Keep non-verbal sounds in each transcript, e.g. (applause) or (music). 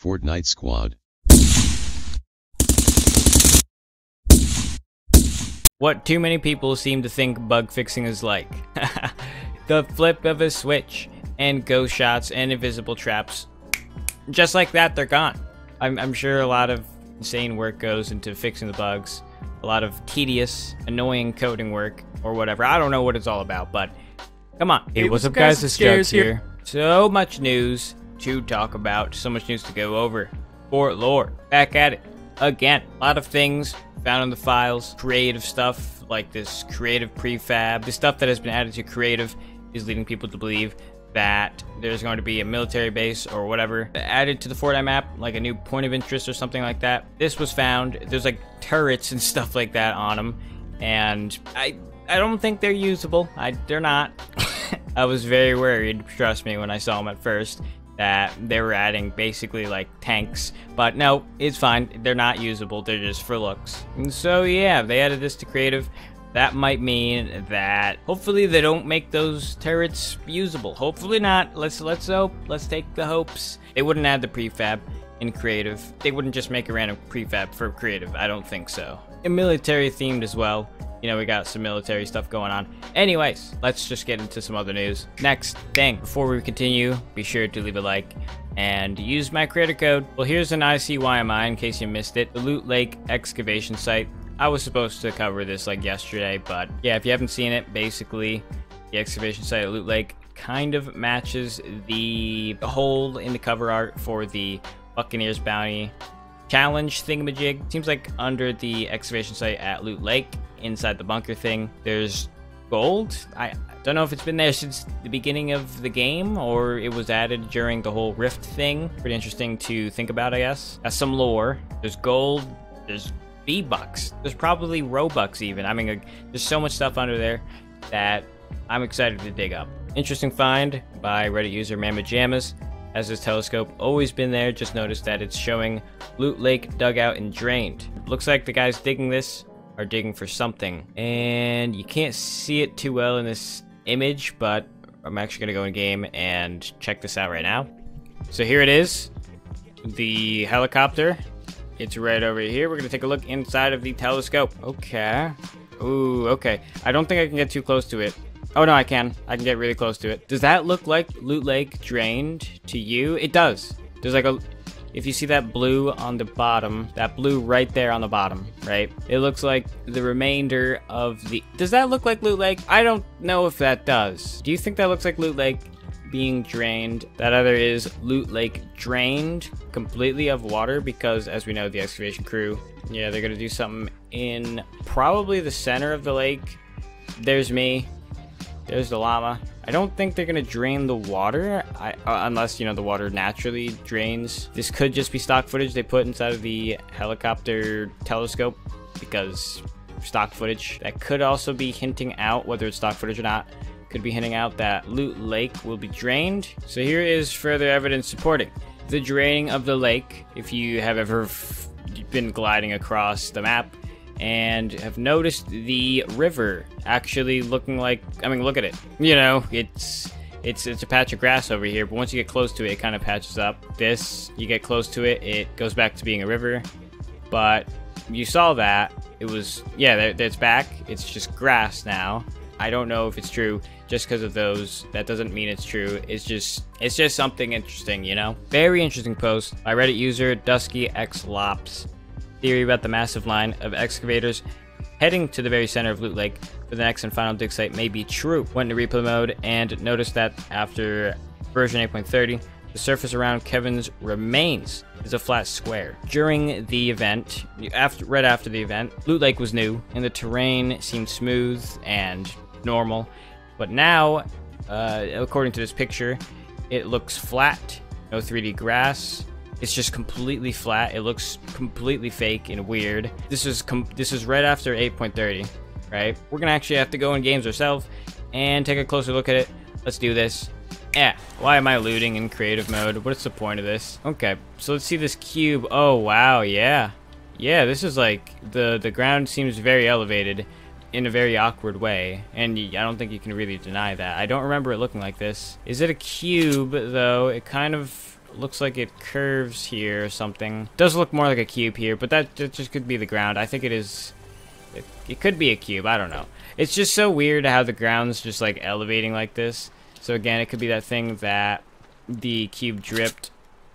Fortnite Squad. What too many people seem to think bug fixing is like. (laughs) the flip of a switch, and ghost shots and invisible traps. Just like that, they're gone. I'm, I'm sure a lot of insane work goes into fixing the bugs. A lot of tedious, annoying coding work, or whatever. I don't know what it's all about, but come on. Hey, what's up, guys? It's Jugs here. So much news to talk about, so much news to go over. Fort Lore, back at it again. A lot of things found in the files, creative stuff like this creative prefab, the stuff that has been added to creative is leading people to believe that there's going to be a military base or whatever added to the Fortnite map, like a new point of interest or something like that. This was found. There's like turrets and (laughs) stuff like that on them, and I I don't think they're usable. I they're not. (laughs) I was very worried, trust me, when I saw them at first that they were adding basically like tanks, but no, it's fine. They're not usable. They're just for looks. And so yeah, they added this to creative that might mean that hopefully they don't make those turrets usable. Hopefully not. Let's let's hope. Let's take the hopes. They wouldn't add the prefab in creative. They wouldn't just make a random prefab for creative. I don't think so. And military themed as well. You know, we got some military stuff going on. Anyways, let's just get into some other news. Next thing, before we continue, be sure to leave a like and use my creator code. Well, here's an ICYMI in case you missed it. The Loot Lake excavation site I was supposed to cover this like yesterday, but yeah, if you haven't seen it, basically the excavation site at Loot Lake kind of matches the hole in the cover art for the Buccaneers Bounty challenge thingamajig. Seems like under the excavation site at Loot Lake, inside the bunker thing, there's gold. I don't know if it's been there since the beginning of the game or it was added during the whole rift thing. Pretty interesting to think about, I guess. That's some lore, there's gold, there's V-Bucks. There's probably Robux even. I mean, there's so much stuff under there that I'm excited to dig up. Interesting find by Reddit user Mamajamas. Has his telescope always been there? Just noticed that it's showing Loot Lake dugout and drained. Looks like the guys digging this are digging for something. And you can't see it too well in this image, but I'm actually going to go in game and check this out right now. So here it is. The helicopter it's right over here. We're gonna take a look inside of the telescope. Okay. Ooh, okay. I don't think I can get too close to it. Oh no, I can. I can get really close to it. Does that look like Loot Lake drained to you? It does. There's like a... If you see that blue on the bottom, that blue right there on the bottom, right? It looks like the remainder of the... Does that look like Loot Lake? I don't know if that does. Do you think that looks like Loot Lake? being drained. That other is Loot Lake drained completely of water because, as we know, the excavation crew, yeah, they're going to do something in probably the center of the lake. There's me. There's the llama. I don't think they're to drain the water I, uh, unless, you know, the water naturally drains. This could just be stock footage they put inside of the helicopter telescope because stock footage. That could also be hinting out whether it's stock footage or not could be hinting out that Loot Lake will be drained. So here is further evidence supporting the draining of the lake. If you have ever been gliding across the map and have noticed the river actually looking like, I mean, look at it. You know, it's it's it's a patch of grass over here, but once you get close to it, it kind of patches up. This, you get close to it, it goes back to being a river. But you saw that it was yeah, it's back. It's just grass now. I don't know if it's true just because of those. That doesn't mean it's true. It's just it's just something interesting, you know? Very interesting post by Reddit user Dusky X Lops. Theory about the massive line of excavators heading to the very center of Loot Lake for the next and final dig site may be true. Went into replay mode and noticed that after version 8.30, the surface around Kevin's remains is a flat square. During the event, after right after the event, Loot Lake was new and the terrain seemed smooth and normal. But now, uh, according to this picture, it looks flat. No 3D grass. It's just completely flat. It looks completely fake and weird. This is this is right after 8.30, right? We're gonna actually have to go in games ourselves and take a closer look at it. Let's do this. Yeah, why am I looting in creative mode? What's the point of this? Okay, so let's see this cube. Oh, wow, yeah. Yeah, this is like, the, the ground seems very elevated in a very awkward way, and I don't think you can really deny that. I don't remember it looking like this. Is it a cube, though? It kind of looks like it curves here or something. Does look more like a cube here, but that, that just could be the ground. I think it is... It, it could be a cube, I don't know. It's just so weird how the ground's just like elevating like this. So again, it could be that thing that the cube dripped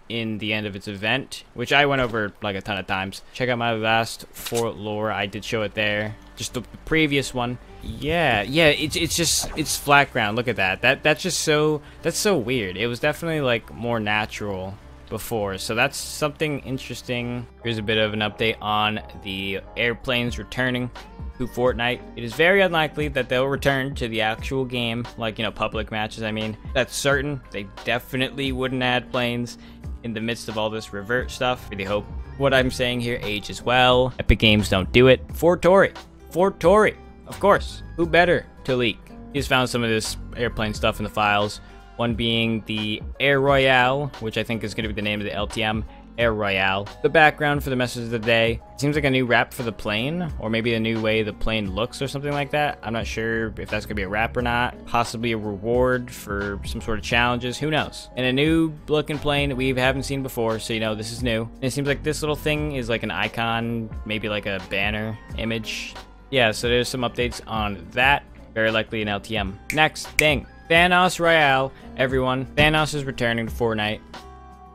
in the end of its event, which I went over like a ton of times. Check out my last Fort lore. I did show it there. Just the previous one. Yeah, yeah, it's it's just it's flat ground. Look at that. That that's just so that's so weird. It was definitely like more natural before. So that's something interesting. Here's a bit of an update on the airplanes returning to Fortnite. It is very unlikely that they'll return to the actual game, like, you know, public matches, I mean. That's certain. They definitely wouldn't add planes in the midst of all this revert stuff. Really hope what I'm saying here ages well. Epic Games don't do it. FortTory. For Tori. Of course. Who better to leak? He's found some of this airplane stuff in the files. One being the Air Royale, which I think is going to be the name of the LTM, Air Royale. The background for the message of the day seems like a new wrap for the plane, or maybe a new way the plane looks or something like that. I'm not sure if that's gonna be a wrap or not. Possibly a reward for some sort of challenges, who knows? And a new looking plane that we haven't seen before, so you know this is new. And it seems like this little thing is like an icon, maybe like a banner image. Yeah, so there's some updates on that. Very likely an LTM. Next thing, Thanos Royale. Everyone, Thanos is returning to Fortnite.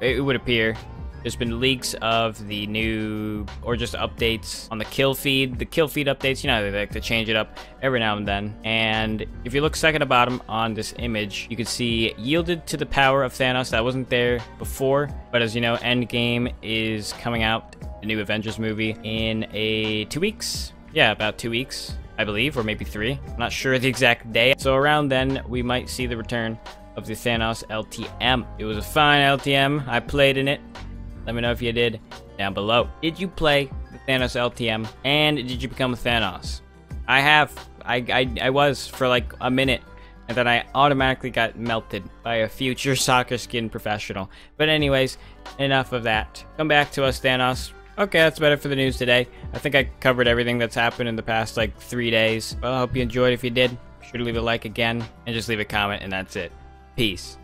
It would appear. There's been leaks of the new, or just updates on the kill feed. The kill feed updates, you know, they like to change it up every now and then. And if you look second to bottom on this image, you can see yielded to the power of Thanos. That wasn't there before, but as you know, Endgame is coming out, the new Avengers movie, in a two weeks. Yeah, about two weeks, I believe, or maybe three. I'm not sure the exact day. So around then, we might see the return of the Thanos LTM. It was a fine LTM. I played in it. Let me know if you did down below. Did you play the Thanos LTM? And did you become a Thanos? I have. I, I, I was for like a minute. And then I automatically got melted by a future (laughs) soccer skin professional. But anyways, enough of that. Come back to us, Thanos. Okay, that's better for the news today. I think I covered everything that's happened in the past like three days. Well, I hope you enjoyed. If you did, be sure to leave a like again and just leave a comment and that's it. Peace.